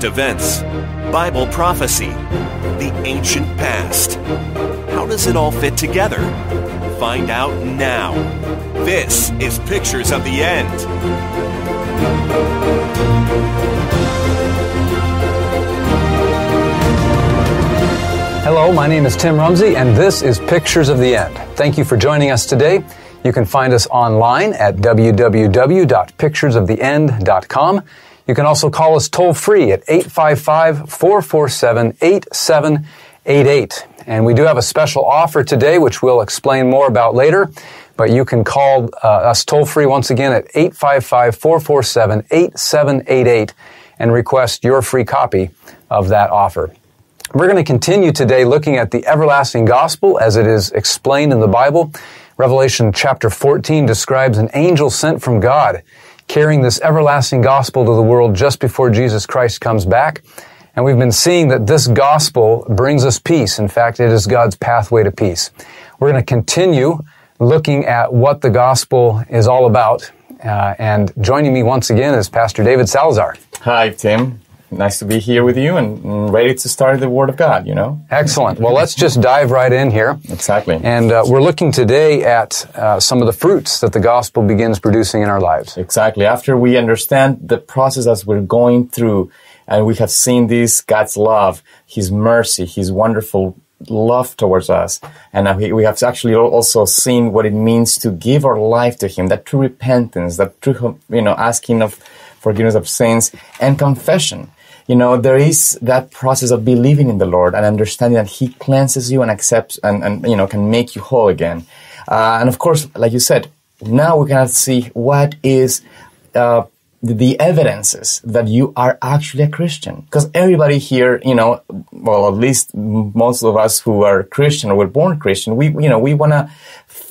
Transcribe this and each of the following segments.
current events, Bible prophecy, the ancient past. How does it all fit together? Find out now. This is Pictures of the End. Hello, my name is Tim Rumsey, and this is Pictures of the End. Thank you for joining us today. You can find us online at www.picturesoftheend.com. You can also call us toll free at 855 447 8788. And we do have a special offer today, which we'll explain more about later. But you can call uh, us toll free once again at 855 447 8788 and request your free copy of that offer. We're going to continue today looking at the everlasting gospel as it is explained in the Bible. Revelation chapter 14 describes an angel sent from God carrying this everlasting gospel to the world just before Jesus Christ comes back. And we've been seeing that this gospel brings us peace. In fact, it is God's pathway to peace. We're going to continue looking at what the gospel is all about. Uh, and joining me once again is Pastor David Salazar. Hi, Tim nice to be here with you and ready to start the Word of God, you know? Excellent. Well, let's just dive right in here. Exactly. And uh, we're looking today at uh, some of the fruits that the gospel begins producing in our lives. Exactly. After we understand the process as we're going through and we have seen this God's love, His mercy, His wonderful love towards us. And we have actually also seen what it means to give our life to Him, that true repentance, that true, you know, asking of forgiveness of sins and confession you know, there is that process of believing in the Lord and understanding that He cleanses you and accepts and, and you know, can make you whole again. Uh, and of course, like you said, now we can see what is, uh, the evidences that you are actually a Christian. Because everybody here, you know, well, at least most of us who are Christian or were born Christian, we, you know, we want to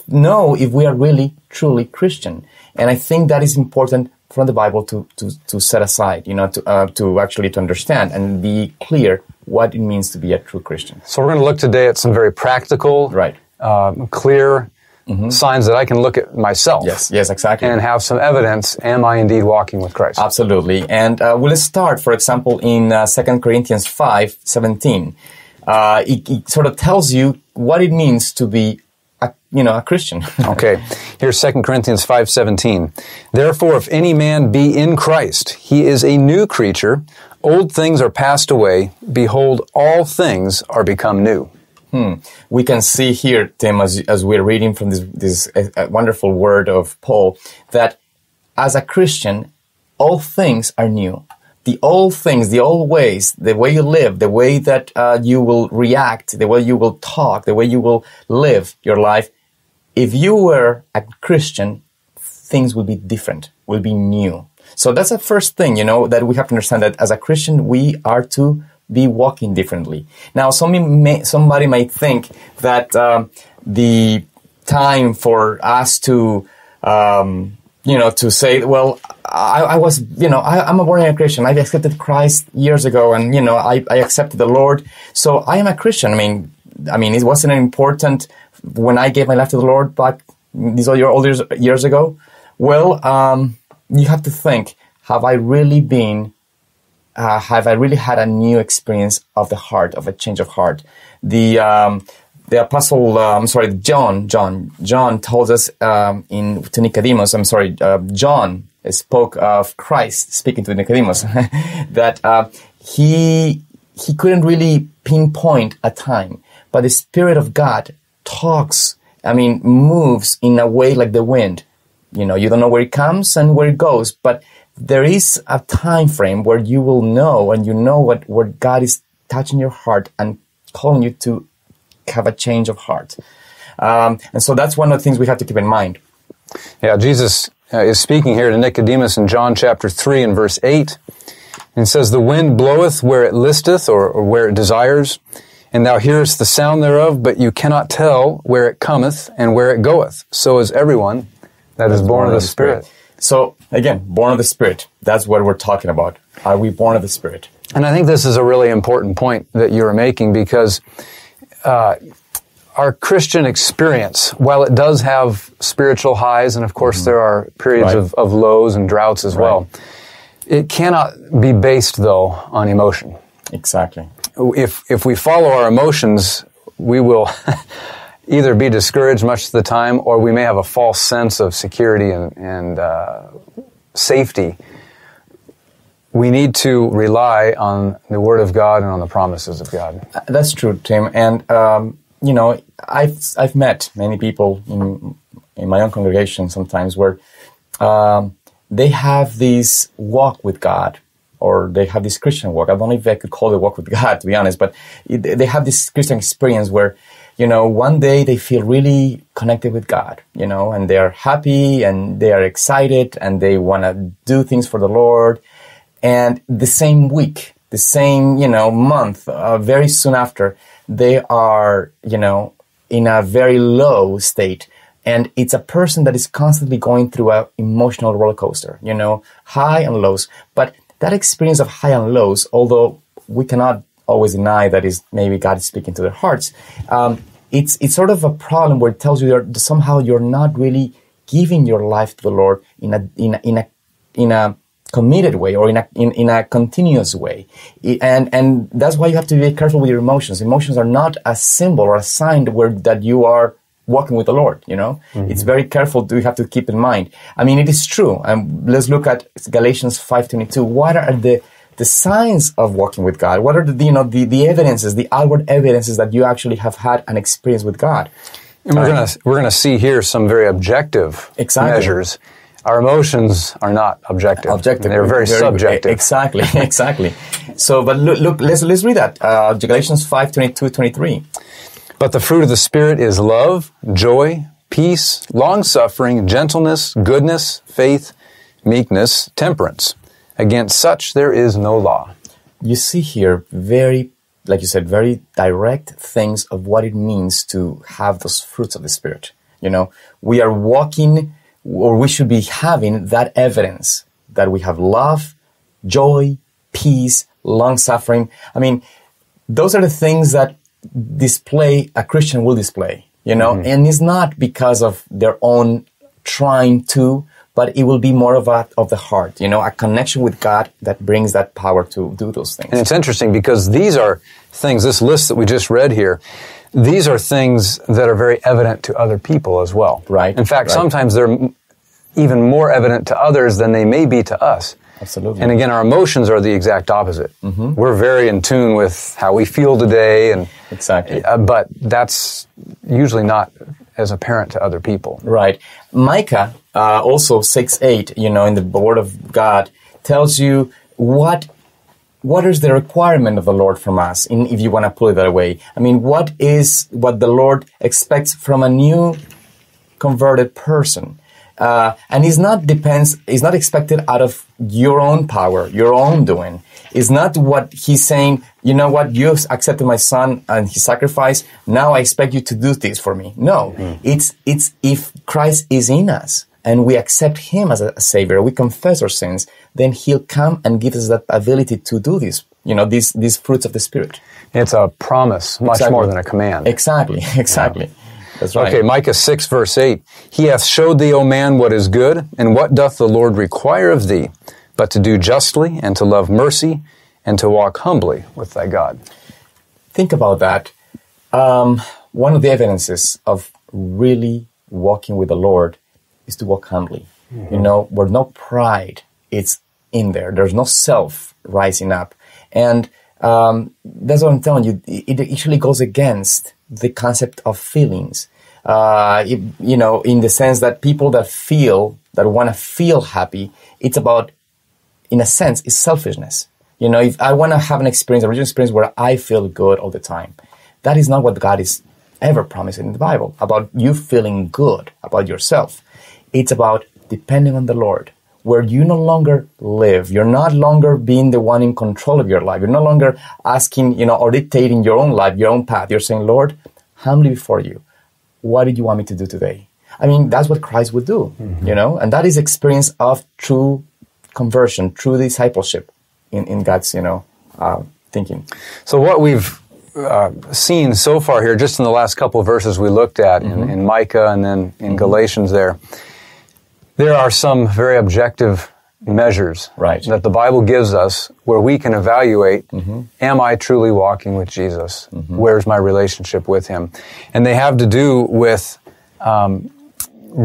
know if we are really, truly Christian. And I think that is important from the Bible to, to, to set aside, you know, to, uh, to actually to understand and be clear what it means to be a true Christian. So we're going to look today at some very practical, right, uh, clear mm-hmm. signs that I can look at myself. Yes, yes, exactly. And have some evidence, am I indeed walking with Christ? Absolutely. And uh, we'll start, for example, in uh, 2 Corinthians 5, 17. Uh, it, it sort of tells you what it means to be a, you know, a Christian. okay. Here's 2 Corinthians 5:17. Therefore if any man be in Christ, he is a new creature. Old things are passed away, behold all things are become new. Hmm. We can see here, Tim, as, as we're reading from this, this uh, wonderful word of Paul, that as a Christian, all things are new the old things, the old ways, the way you live, the way that uh, you will react, the way you will talk, the way you will live your life, if you were a Christian, things would be different, will be new. So that's the first thing, you know, that we have to understand that as a Christian, we are to be walking differently. Now, somebody may, somebody might think that um, the time for us to um, you know, to say, well, I, I was, you know, I, am a born again Christian. I accepted Christ years ago, and you know, I, I accepted the Lord. So I am a Christian. I mean, I mean, it wasn't important when I gave my life to the Lord back these all your years years ago. Well, um, you have to think: Have I really been? Uh, have I really had a new experience of the heart, of a change of heart? The um, the apostle, uh, I'm sorry, John, John, John told us um, in to Nicodemus. I'm sorry, uh, John spoke of Christ speaking to Nicodemus that uh, he he couldn't really pinpoint a time, but the Spirit of God talks. I mean, moves in a way like the wind. You know, you don't know where it comes and where it goes, but there is a time frame where you will know and you know what where God is touching your heart and calling you to have a change of heart. Um, and so that's one of the things we have to keep in mind. Yeah, Jesus uh, is speaking here to Nicodemus in John chapter 3 and verse 8. And says, The wind bloweth where it listeth or, or where it desires, and thou hearest the sound thereof, but you cannot tell where it cometh and where it goeth. So is everyone that is born, born of the Spirit. Spirit. So again, born of the Spirit. That's what we're talking about. Are we born of the Spirit? And I think this is a really important point that you are making because uh, our Christian experience, while it does have spiritual highs, and of course mm-hmm. there are periods right. of, of, lows and droughts as right. well, It cannot be based, though, on emotion. Exactly. If, if we follow our emotions, we will either be discouraged much of the time or we may have a false sense of security and, and uh, safety. We need to rely on the Word of God and on the promises of God. That's true, Tim. And um, you know, I've I've met many people in in my own congregation sometimes where um, they have this walk with God, or they have this Christian walk. I don't know if I could call it walk with God, to be honest, but they have this Christian experience where you know, one day they feel really connected with God, you know, and they are happy and they are excited and they want to do things for the Lord. And the same week, the same, you know, month, uh, very soon after, they are, you know, in a very low state. And it's a person that is constantly going through an emotional roller coaster, you know, high and lows. But that experience of high and lows, although we cannot always deny that is maybe God is speaking to their hearts. Um, it's it's sort of a problem where it tells you that somehow you're not really giving your life to the Lord in a in a, in a in a committed way or in a in, in a continuous way and and that's why you have to be careful with your emotions emotions are not a symbol or a sign where that you are walking with the lord you know mm-hmm. it's very careful to you have to keep in mind i mean it is true and let's look at galatians 5.22 what are the the signs of walking with God? What are the, you know, the, the evidences, the outward evidences that you actually have had an experience with God? And we're going to we're to see here some very objective exactly. measures. Our emotions are not objective. Objective. They're very, very subjective. Exactly. exactly. So, but look, look, let's let's read that. Uh, Galatians 5, 22, 23. But the fruit of the Spirit is love, joy, peace, long suffering, gentleness, goodness, faith, meekness, temperance. Against such there is no law. You see here very, like you said, very direct things of what it means to have those fruits of the Spirit. You know, we are walking, or we should be having that evidence that we have love, joy, peace, long suffering. I mean, those are the things that display a Christian will display, you know, mm-hmm. and it's not because of their own trying to, but it will be more of a of the heart, you know, a connection with God that brings that power to do those things. And it's interesting because these are things. This list that we just read here, these are things that are very evident to other people as well. Right. In fact, right. sometimes they're even more evident to others than they may be to us. Absolutely. And again, our emotions are the exact opposite. Mm-hmm. We're very in tune with how we feel today, and exactly. Uh, but that's usually not as apparent to other people. Right. Micah, uh, also 6 8, you know, in the Word of God, tells you what what is the requirement of the Lord from us, in, if you want to put it that way? I mean, what is what the Lord expects from a new converted person? Uh, and it's not depends, it's not expected out of your own power, your own doing. It's not what he's saying, you know what, you accepted my son and his sacrifice, now I expect you to do this for me. No, mm-hmm. it's, it's if Christ is in us and we accept him as a, a savior, we confess our sins, then he'll come and give us that ability to do this, you know, these, these fruits of the Spirit. It's a promise much exactly. more than a command. Exactly, exactly. Yeah. That's right. Okay, Micah 6 verse 8. He hath showed thee, O man, what is good, and what doth the Lord require of thee, but to do justly, and to love mercy, and to walk humbly with thy God. Think about that. Um, one of the evidences of really walking with the Lord is to walk humbly. Mm-hmm. You know, where no pride it's in there. There's no self rising up. And um, that's what I'm telling you. It, it actually goes against the concept of feelings. Uh, you know, in the sense that people that feel, that want to feel happy, it's about, in a sense, it's selfishness. You know, if I want to have an experience, a religious experience where I feel good all the time, that is not what God is ever promising in the Bible about you feeling good about yourself. It's about depending on the Lord, where you no longer live. You're not longer being the one in control of your life. You're no longer asking, you know, or dictating your own life, your own path. You're saying, Lord, humbly before you, what did you want me to do today? I mean, that's what Christ would do, mm-hmm. you know, and that is experience of true conversion, true discipleship in, in God's, you know, uh, thinking. So what we've uh, seen so far here, just in the last couple of verses we looked at mm-hmm. in, in, Micah and then in mm-hmm. Galatians there, there are some very objective measures Right. that the Bible gives us where we can evaluate am I truly walking with Jesus? Where's my relationship with Him? And they have to do with um,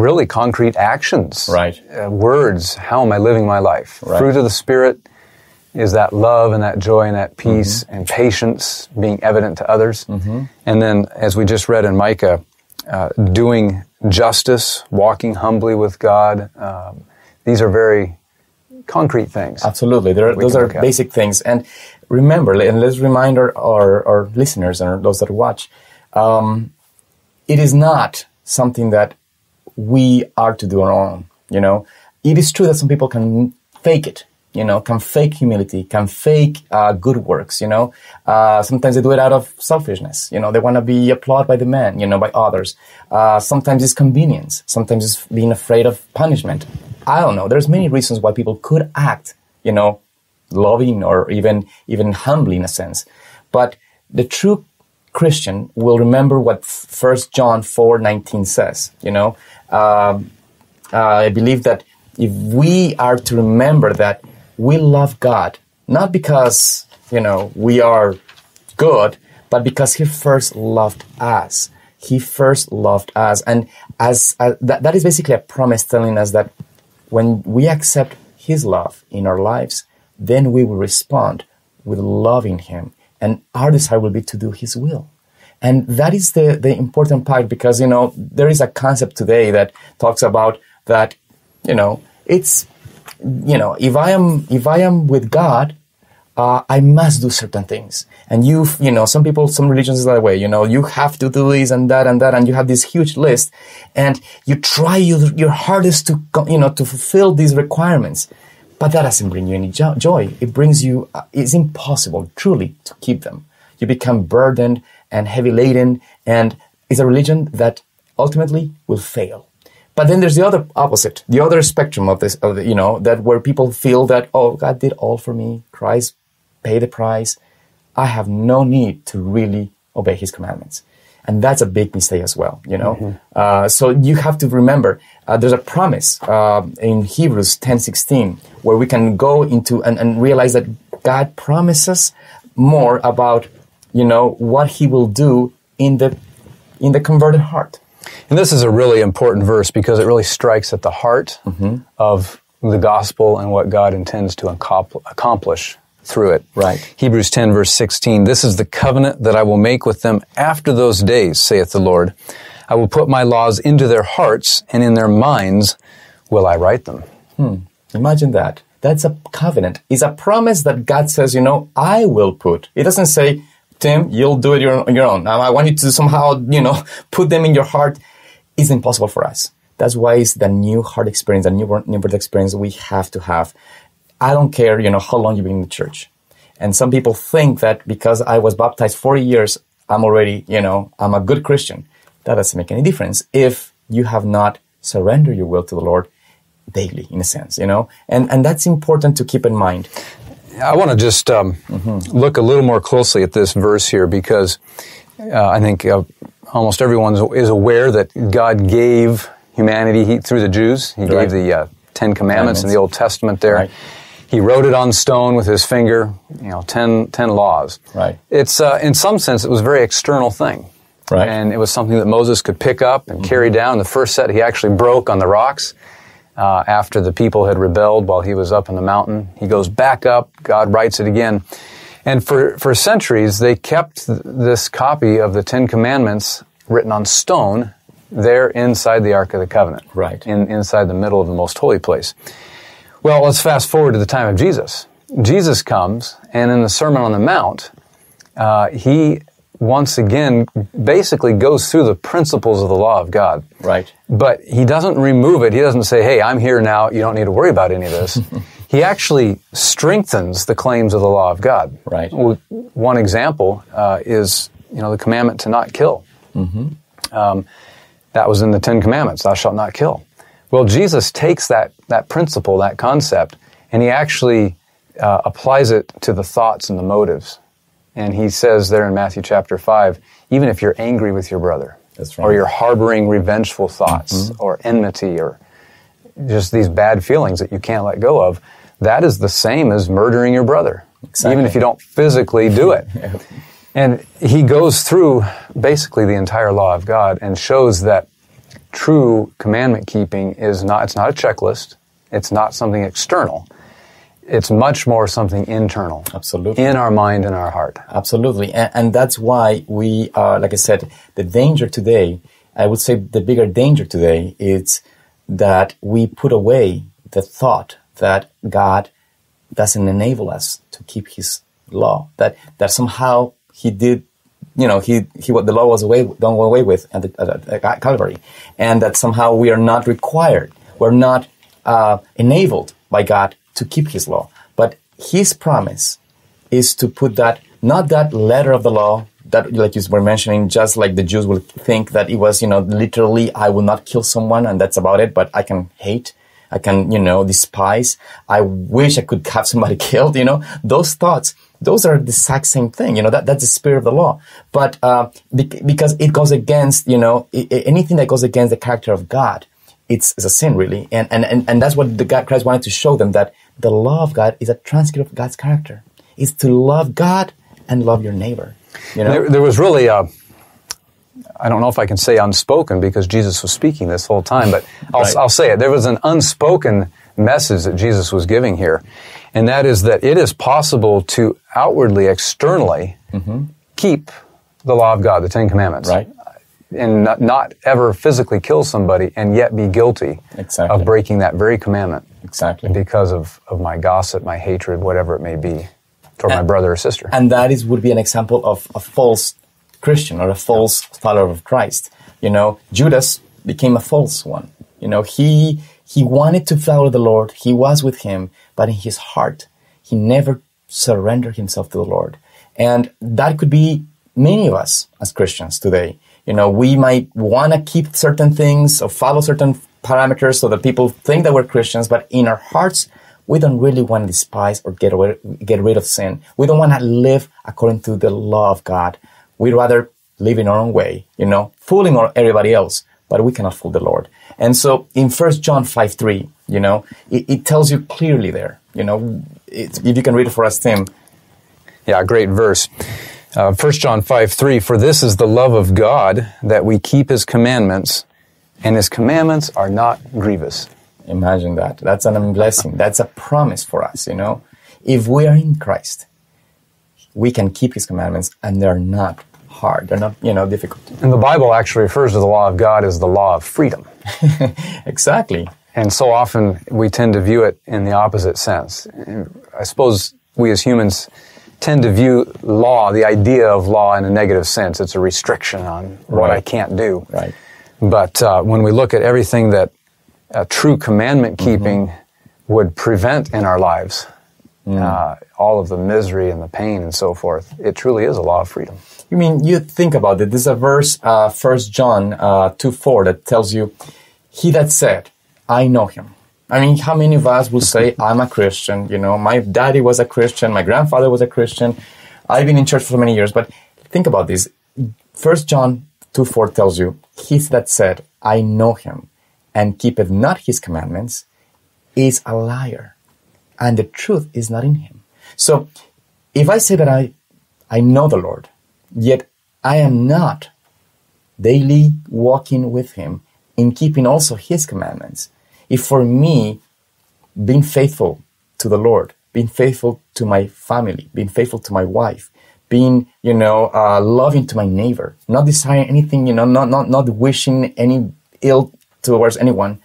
really concrete actions, Right. Uh, words. How am I living my life? Right. Fruit of the Spirit is that love and that joy and that peace and patience being evident to others. And then, as we just read in Micah, uh, doing justice, walking humbly with God. Um, these are very concrete things. Absolutely, there are, those are basic things. And remember, and let's remind our, our, our listeners and those that watch, um, it is not something that we are to do on our own. You know, it is true that some people can fake it. You know, can fake humility, can fake uh, good works. You know, uh, sometimes they do it out of selfishness. You know, they want to be applauded by the man. You know, by others. Uh, sometimes it's convenience. Sometimes it's being afraid of punishment. I don't know. There's many reasons why people could act. You know, loving or even even humbly in a sense. But the true Christian will remember what First John four nineteen says. You know, um, I believe that if we are to remember that we love God, not because you know we are good, but because He first loved us. He first loved us, and as, that, that is basically a promise telling us that when we accept His love in our lives, then we will respond with loving Him, and our desire will be to do His will. And that is the, the important part because, you know, there is a concept today that talks about that, you know, it's, you know, if I am, if I am with God, uh, I must do certain things. And you, you know, some people, some religions is that way, you know, you have to do this and that and that, and you have this huge list, and you try your, your hardest to, you know, to fulfill these requirements. But that doesn't bring you any jo- joy. It brings you, uh, it's impossible, truly, to keep them. You become burdened and heavy laden, and it's a religion that ultimately will fail. But then there's the other opposite, the other spectrum of this, of the, you know, that where people feel that, oh, God did all for me. Christ paid the price. I have no need to really obey his commandments. And that's a big mistake as well, you know. Uh, so you have to remember uh, there's a promise uh, in Hebrews 10:16 where we can go into and, and realize that God promises more about, you know, what He will do in the in the converted heart. And this is a really important verse because it really strikes at the heart Mm-hmm. of the gospel and what God intends to accomplish through it. Right. Hebrews 10, verse 16 This is the covenant that I will make with them after those days, saith the Lord. I will put my laws into their hearts, and in their minds will I write them. Imagine that. That's a covenant. It's a promise that God says, you know, I will put. It doesn't say, Tim, you'll do it your- your own. I want you to somehow, you know, put them in your heart. It's impossible for us. That's why it's the new heart experience, the new, new birth experience we have to have. I don't care, you know, how long you've been in the church. And some people think that because I was baptized 40 years, I'm already, you know, I'm a good Christian. That doesn't make any difference if you have not surrendered your will to the Lord daily, in a sense, you know? And, and that's important to keep in mind. I want to just um, look a little more closely at this verse here because uh, I think uh, almost everyone is aware that God gave humanity he, through the Jews. He Right. gave the uh, Ten Commandments in the Old Testament there. Right. He wrote it on stone with his finger, you know, 10, 10 laws. Right. It's, uh, in some sense, it was a very external thing. Right. And it was something that Moses could pick up and carry down. The first set he actually broke on the rocks uh, after the people had rebelled while he was up in the mountain. He goes back up, God writes it again. And for, for centuries, they kept th- this copy of the Ten Commandments written on stone there inside the Ark of the Covenant. Right. In, inside the middle of the most holy place. Well, let's fast forward to the time of Jesus. Jesus comes, and in the Sermon on the Mount, uh, he once again basically goes through the principles of the law of God. Right. But he doesn't remove it. He doesn't say, hey, I'm here now. You don't need to worry about any of this. he actually strengthens the claims of the law of God. Right. One example uh, is, you know, the commandment to not kill. Um, that was in the Ten Commandments, thou shalt not kill. Well, Jesus takes that, that principle, that concept, and he actually uh, applies it to the thoughts and the motives. And he says there in Matthew chapter 5, even if you're angry with your brother, That's or you're harboring revengeful thoughts, mm-hmm. or enmity, or just these bad feelings that you can't let go of, that is the same as murdering your brother, Exactly. even if you don't physically do it. And he goes through basically the entire law of God and shows that true commandment keeping is not, it's not a checklist. It's not something external. It's much more something internal. Absolutely. In our mind and our heart. Absolutely. And, and that's why we are, like I said, the danger today, I would say the bigger danger today is that we put away the thought that God doesn't enable us to keep His law. That that somehow He did, you know, He He what the law was away done away with at, the, at, at Calvary, and that somehow we are not required, we're not uh, enabled by God to keep His law. But His promise is to put that not that letter of the law that like you were mentioning just like the jews will think that it was you know literally i will not kill someone and that's about it but i can hate i can you know despise i wish i could have somebody killed you know? Those thoughts those are the exact same thing you know? That that's the spirit of the law. But uh, bec- because it goes against you know anything that goes against the character of god it's, it's a sin really. And, and and and that's what the god christ wanted to show them that the law of god is a transcript of god's character is to love god and love your neighbor you know There, there was really a, I don't know if I can say unspoken because Jesus was speaking this whole time, but I'll, Right. I'll say it. There was an unspoken message that Jesus was giving here, and that is that it is possible to outwardly, externally, mm-hmm. keep the law of God, the Ten Commandments, Right. And not, not ever physically kill somebody and yet be guilty Exactly. of breaking that very commandment exactly because of, of my gossip, my hatred, whatever it may be, toward my brother or sister. and that is would be an example of a false Christian or a false follower of Christ. You know, Judas became a false one. You know, he he wanted to follow the Lord. He was with him, but in his heart, he never surrendered himself to the Lord. And that could be many of us as Christians today. You know, we might want to keep certain things or follow certain parameters so that people think that we're Christians, but in our hearts, we don't really want to despise or get away, get rid of sin. We don't want to live according to the law of God. We'd rather live in our own way, you know, fooling everybody else, but we cannot fool the Lord. And so in 1 John 5 3, you know, it, it tells you clearly there, you know, it, if you can read it for us, Tim. Yeah, great verse. Uh, 1 John 5 3 For this is the love of God, that we keep his commandments, and his commandments are not grievous. Imagine that. That's an blessing. That's a promise for us, you know. If we are in Christ, we can keep his commandments and they're not hard. They're not, you know, difficult. And the Bible actually refers to the law of God as the law of freedom. Exactly. And so often we tend to view it in the opposite sense. I suppose we as humans tend to view law, the idea of law, in a negative sense. It's a restriction on what I can't do. Right. But uh, when we look at everything that uh, true commandment keeping would prevent in our lives, uh, all of the misery and the pain and so forth, it truly is a law of freedom. I mean, you think about it. There's a verse, uh, 1 John uh, 2 4, that tells you, He that said, I know him. I mean, how many of us will say, I'm a Christian? You know, my daddy was a Christian, my grandfather was a Christian. I've been in church for many years, but think about this. 1 John 2 4 tells you, He that said, I know him, and keepeth not his commandments, is a liar, and the truth is not in him. So, if I say that I, I know the Lord, yet I am not daily walking with him in keeping also his commandments, if for me being faithful to the Lord, being faithful to my family, being faithful to my wife, being, you know, uh, loving to my neighbor, not desiring anything, you know, not, not, not wishing any ill towards anyone,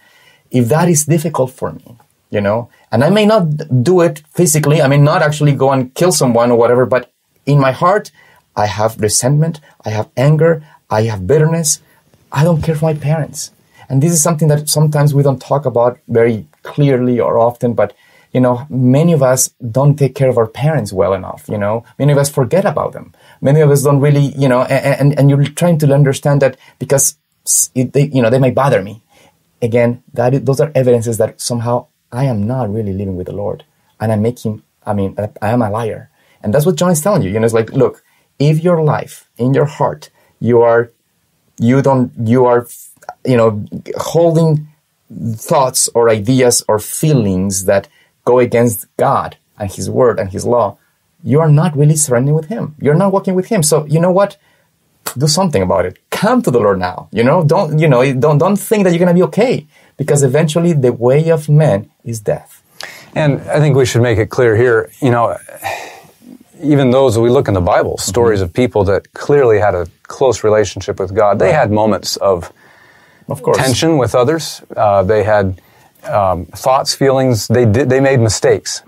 if that is difficult for me, you know, and I may not do it physically, I may not actually go and kill someone or whatever, but in my heart, I have resentment, I have anger, I have bitterness, I don't care for my parents. And this is something that sometimes we don't talk about very clearly or often, but you know, many of us don't take care of our parents well enough, you know. Many of us forget about them. Many of us don't really, you know, and, and, and you're trying to understand that because it, they, you know, they may bother me. Again, that is, those are evidences that somehow I am not really living with the Lord. And I'm making, I mean, I am a liar. And that's what John is telling you. You know, it's like, look, if your life, in your heart, you are, you don't, you are, you know, holding thoughts or ideas or feelings that go against God and His Word and His law, you are not really surrendering with Him. You're not walking with Him. So you know what? Do something about it. Come to the Lord now. You know, don't you know? Don't don't think that you're gonna be okay because eventually the way of man is death. And I think we should make it clear here, you know, even those we look in the Bible, stories mm-hmm. of people that clearly had a close relationship with God, they had moments of Of course. tension with others. Uh, they had um, thoughts, feelings. They did. They made mistakes,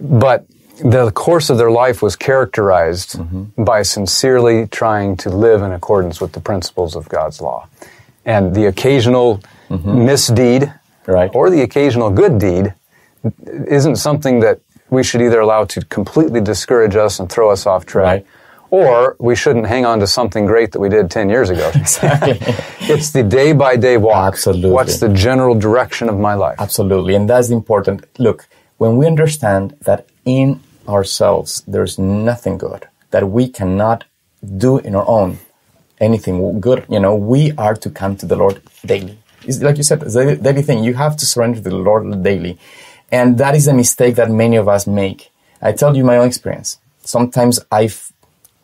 but the course of their life was characterized by sincerely trying to live in accordance with the principles of God's law, and the occasional misdeed Right. or the occasional good deed isn't something that we should either allow to completely discourage us and throw us off track. Right. Or we shouldn't hang on to something great that we did 10 years ago. Exactly. It's the day by day walk. Absolutely. What's the general direction of my life? Absolutely. And that's important. Look, when we understand that in ourselves there's nothing good, that we cannot do in our own anything good, you know, we are to come to the Lord daily. It's like you said, it's a daily thing. You have to surrender to the Lord daily. And that is a mistake that many of us make. I tell you my own experience. Sometimes I, f-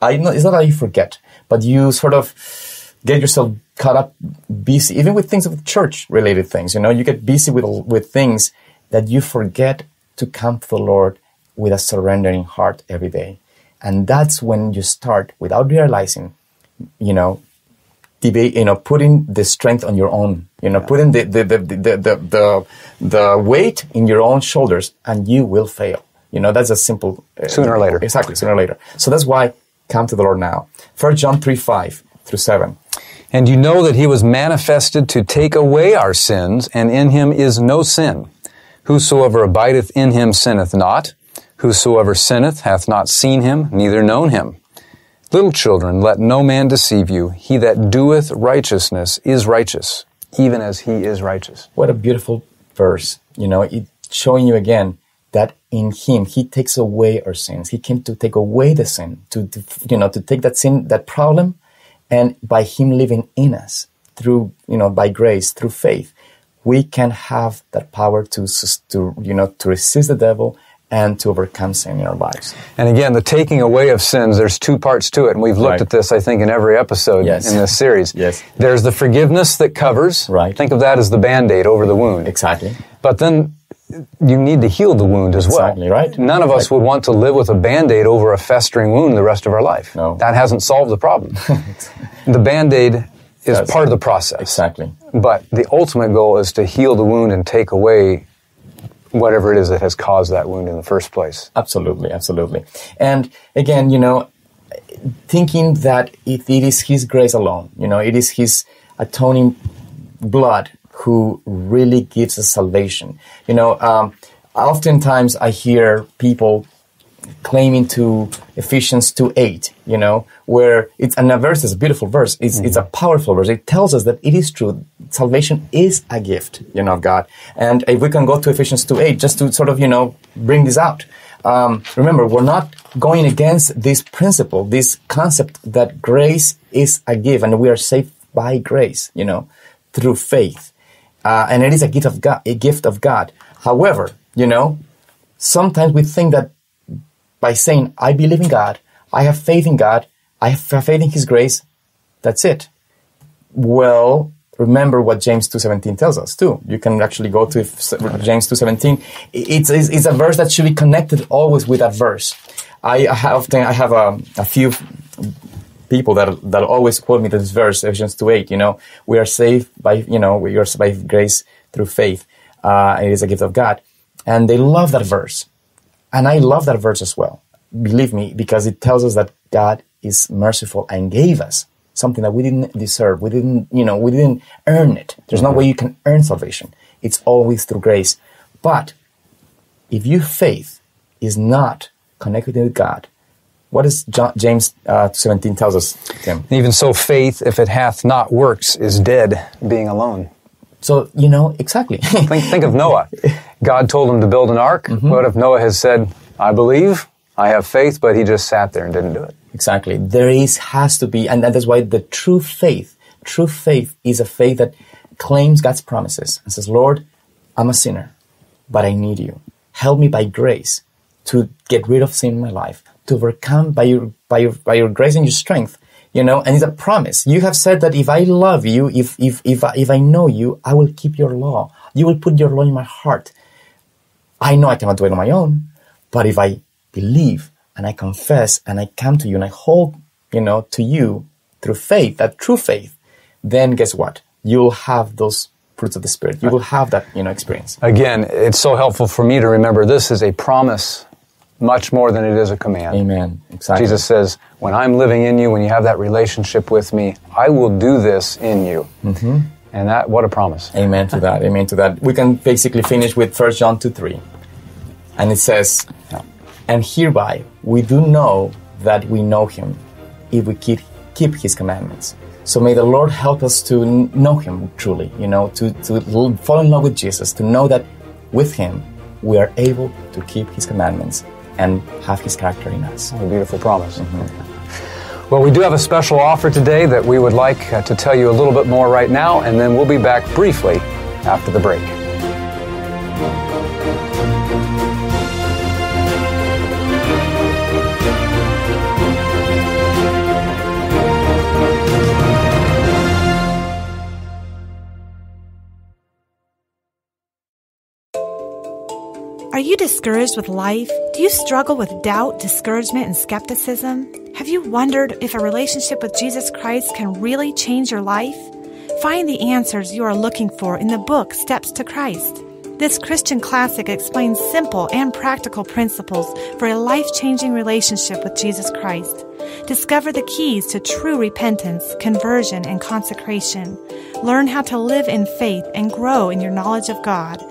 I know, it's not that you forget, but you sort of get yourself caught up busy, even with things of church related things. You know, you get busy with, with things that you forget to come to the Lord with a surrendering heart every day. And that's when you start without realizing, you know, debate, you know, putting the strength on your own, you know, putting the, the, the, the, the, the, the weight in your own shoulders and you will fail. You know, that's a simple. uh, Sooner or later. Exactly, sooner or later. So that's why come to the Lord now. First John 3 5 through 7. And you know that he was manifested to take away our sins, and in him is no sin. Whosoever abideth in him sinneth not. Whosoever sinneth hath not seen him, neither known him. Little children, let no man deceive you. He that doeth righteousness is righteous, even as he is righteous. What a beautiful verse. You know, showing you again in him, he takes away our sins. He came to take away the sin, to, to you know, to take that sin, that problem, and by him living in us through, you know, by grace, through faith, we can have that power to, to, you know, to resist the devil and to overcome sin in our lives. And again, the taking away of sins, there's two parts to it. And we've looked Right. at this, I think, in every episode Yes. in this series. Yes. There's the forgiveness that covers. Right. Think of that as the band-aid over the wound. Exactly. But then you need to heal the wound as well. Exactly, right. None of us would want to live with a band-aid over a festering wound the rest of our life. No. That hasn't solved the problem. the band-aid is That's- part of the process. Exactly. But the ultimate goal is to heal the wound and take away whatever it is that has caused that wound in the first place. Absolutely, absolutely. And again, you know, thinking that it, it is His grace alone, you know, it is His atoning blood who really gives us salvation. You know, um, oftentimes I hear people claiming to Ephesians 2 8, you know, where it's and a verse is a beautiful verse. It's, it's a powerful verse. It tells us that it is true. Salvation is a gift, you know, of God. And if we can go to Ephesians 2 8, just to sort of, you know, bring this out. Um, remember, we're not going against this principle, this concept that grace is a gift and we are saved by grace, you know, through faith. Uh, and it is a gift of God, a gift of God. However, you know, sometimes we think that by saying, I believe in God, I have faith in God, I have faith in His grace, that's it. Well, remember what James 2.17 tells us too. You can actually go to James 2.17. It's, it's, it's a verse that should be connected always with that verse. I, have I have a, a few people that that always quote me this verse, Ephesians 2.8, you know, we are saved by, you know, we are saved by grace through faith. Uh, it is a gift of God. And they love that verse. And I love that verse as well. Believe me, because it tells us that God is merciful and gave us something that we didn't deserve. We didn't, you know, we didn't earn it. There's no way you can earn salvation. It's always through grace. But if your faith is not connected with God, what does John, James uh, 17 tells us, Tim? Even so, faith, if it hath not works, is dead, being alone. So, you know, exactly. Think, think of Noah. God told him to build an ark. What if Noah has said, I believe, I have faith, but he just sat there and didn't do it? Exactly. There is has to be, and that is why the true faith, true faith is a faith that claims God's promises and says, Lord, I'm a sinner, but I need you. Help me by grace to get rid of sin in my life, to overcome by your, by your, by your grace and your strength. You know, and it's a promise. You have said that if I love you, if, if, if, I, if I know you, I will keep your law. You will put your law in my heart. I know I cannot do it on my own, but if I believe and I confess and I come to you and I hold, you know, to you through faith, that true faith, then guess what? You'll have those fruits of the Spirit. You will have that, you know, experience. Again, it's so helpful for me to remember this is a promise much more than it is a command. Amen. Exactly. Jesus says, when I'm living in you, when you have that relationship with me, I will do this in you. Mm-hmm. And that, what a promise. Amen to that. Amen to that. We can basically finish with 1 John 2 3. And it says, And hereby we do know that we know him if we keep, keep his commandments. So may the Lord help us to know him truly, you know, to, to fall in love with Jesus, to know that with him we are able to keep his commandments and have his character in us. What a beautiful promise. Mm-hmm. Well, we do have a special offer today that we would like uh, to tell you a little bit more right now, and then we'll be back briefly after the break. Are you discouraged with life? Do you struggle with doubt, discouragement, and skepticism? Have you wondered if a relationship with Jesus Christ can really change your life? Find the answers you are looking for in the book Steps to Christ. This Christian classic explains simple and practical principles for a life changing relationship with Jesus Christ. Discover the keys to true repentance, conversion, and consecration. Learn how to live in faith and grow in your knowledge of God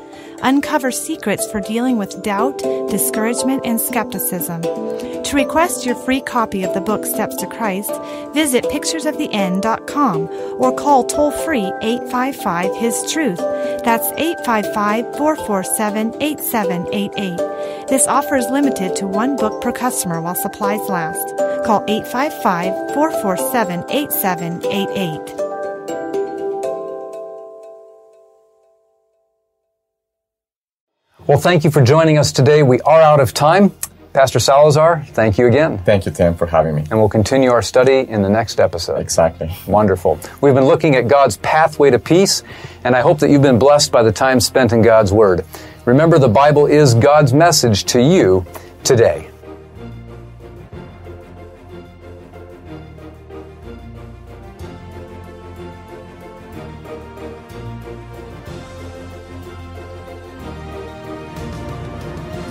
uncover secrets for dealing with doubt, discouragement, and skepticism. To request your free copy of the book Steps to Christ, visit picturesoftheend.com or call toll free 855 His Truth. That's 855 447 8788. This offer is limited to one book per customer while supplies last. Call 855 447 8788. Well, thank you for joining us today. We are out of time. Pastor Salazar, thank you again. Thank you, Tim, for having me. And we'll continue our study in the next episode. Exactly. Wonderful. We've been looking at God's pathway to peace, and I hope that you've been blessed by the time spent in God's Word. Remember, the Bible is God's message to you today.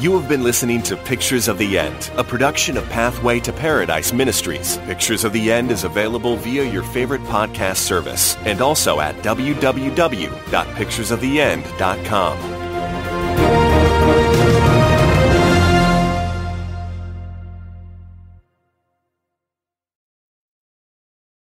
You have been listening to Pictures of the End, a production of Pathway to Paradise Ministries. Pictures of the End is available via your favorite podcast service and also at www.picturesoftheend.com.